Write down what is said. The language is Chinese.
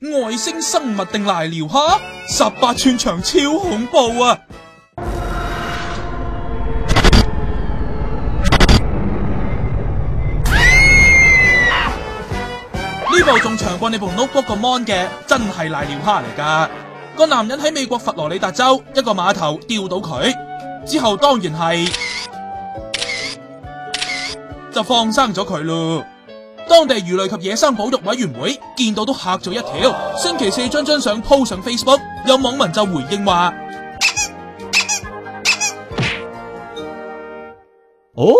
外星生物定瀨尿蝦？十八寸長超恐怖啊！呢部仲長過你部 notebook 个 mon 嘅，真係瀨尿蝦嚟噶！個男人喺美國佛羅里達州一個碼頭釣到佢，之後當然係就放生咗佢咯。當地魚類及野生保育委員會見到都嚇咗一跳，星期四將張相 p 上 Facebook，有網民就回應話：哦。